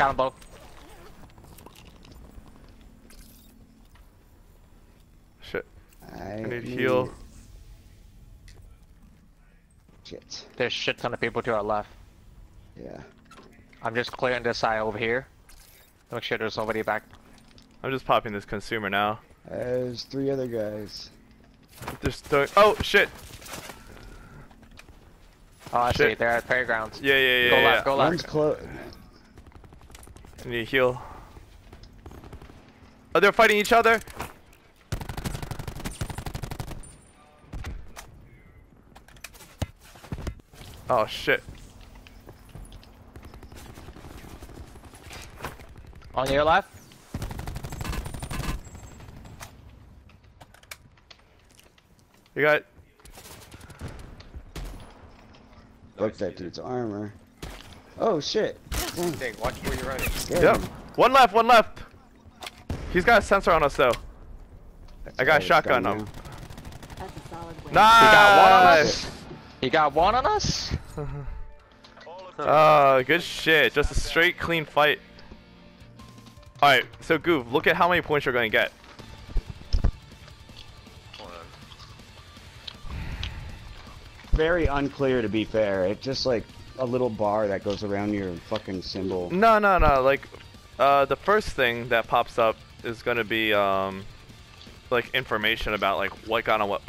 Got him, Bo. Shit. I I need heal. Shit. There's shit ton of people to our left. Yeah. I'm just clearing this side over here. Make sure there's nobody back. I'm just popping this consumer now. There's three other guys. Just throwing. Oh shit. Oh, I see. Shit. They're at fairgrounds. Yeah, yeah, yeah. Go yeah. left, go left. One's close. I need heal. Oh, they're fighting each other. Oh shit. On your left? You got. Broke that dude's armor. Oh shit. Mm. Dang. Dang, watch where you're running. scared Yep. One left. One left. He's got a sensor on us though. I got a Oh, shotgun on him. That's a solid win. He got one on Nice. us. He got one on us? Oh, good shit. Just a straight, clean fight. Alright, so Goof, look at how many points you're going to get. Very unclear to be fair. It just like a little bar that goes around your fucking symbol. No, no, no. Like, uh, the first thing that pops up is to be, um, like, information about, like, what got on what